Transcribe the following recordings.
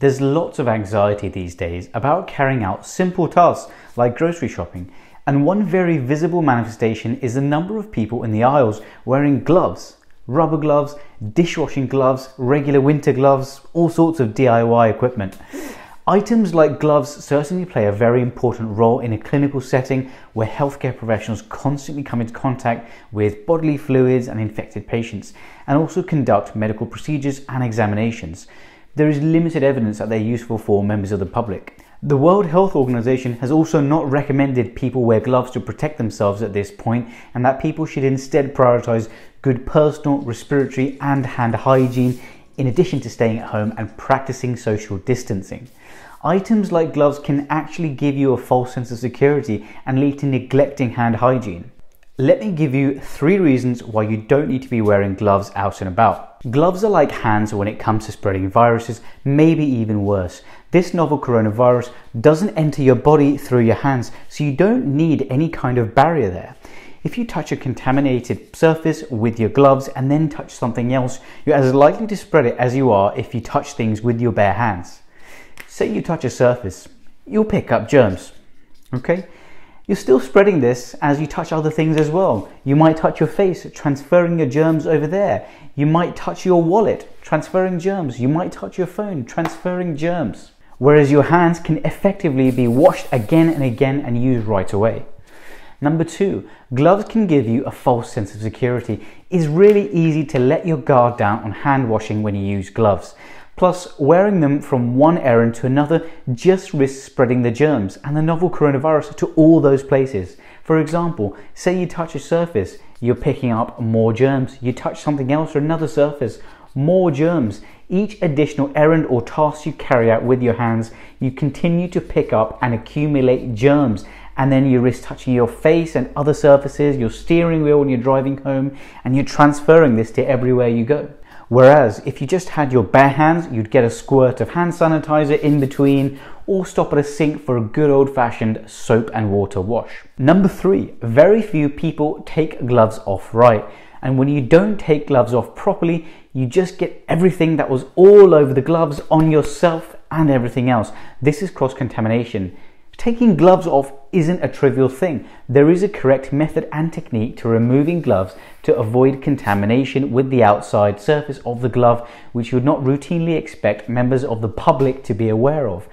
There's lots of anxiety these days about carrying out simple tasks like grocery shopping, and one very visible manifestation is the number of people in the aisles wearing gloves rubber gloves, dishwashing gloves, regular winter gloves, all sorts of DIY equipment. Items like gloves certainly play a very important role in a clinical setting where healthcare professionals constantly come into contact with bodily fluids and infected patients and also conduct medical procedures and examinations there is limited evidence that they're useful for members of the public. The World Health Organization has also not recommended people wear gloves to protect themselves at this point, and that people should instead prioritize good personal, respiratory, and hand hygiene in addition to staying at home and practicing social distancing. Items like gloves can actually give you a false sense of security and lead to neglecting hand hygiene. Let me give you three reasons why you don't need to be wearing gloves out and about. Gloves are like hands when it comes to spreading viruses, maybe even worse. This novel coronavirus doesn't enter your body through your hands, so you don't need any kind of barrier there. If you touch a contaminated surface with your gloves and then touch something else, you're as likely to spread it as you are if you touch things with your bare hands. Say you touch a surface, you'll pick up germs. Okay? You're still spreading this as you touch other things as well. You might touch your face, transferring your germs over there. You might touch your wallet, transferring germs. You might touch your phone, transferring germs. Whereas your hands can effectively be washed again and again and used right away. Number two, gloves can give you a false sense of security. It's really easy to let your guard down on hand washing when you use gloves. Plus, wearing them from one errand to another just risks spreading the germs and the novel coronavirus to all those places. For example, say you touch a surface, you're picking up more germs. You touch something else or another surface, more germs. Each additional errand or task you carry out with your hands, you continue to pick up and accumulate germs. And then you risk touching your face and other surfaces, your steering wheel when you're driving home, and you're transferring this to everywhere you go. Whereas if you just had your bare hands, you'd get a squirt of hand sanitizer in between or stop at a sink for a good old fashioned soap and water wash. Number three, very few people take gloves off right. And when you don't take gloves off properly, you just get everything that was all over the gloves on yourself and everything else. This is cross contamination. Taking gloves off isn't a trivial thing. There is a correct method and technique to removing gloves to avoid contamination with the outside surface of the glove, which you would not routinely expect members of the public to be aware of.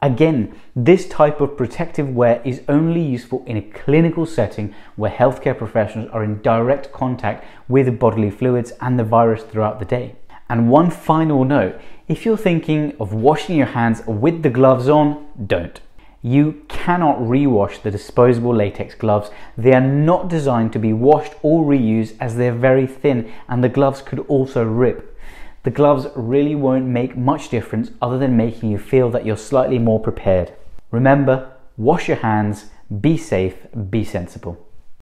Again, this type of protective wear is only useful in a clinical setting where healthcare professionals are in direct contact with bodily fluids and the virus throughout the day. And one final note if you're thinking of washing your hands with the gloves on, don't. You cannot rewash the disposable latex gloves. They are not designed to be washed or reused as they're very thin and the gloves could also rip. The gloves really won't make much difference other than making you feel that you're slightly more prepared. Remember, wash your hands, be safe, be sensible.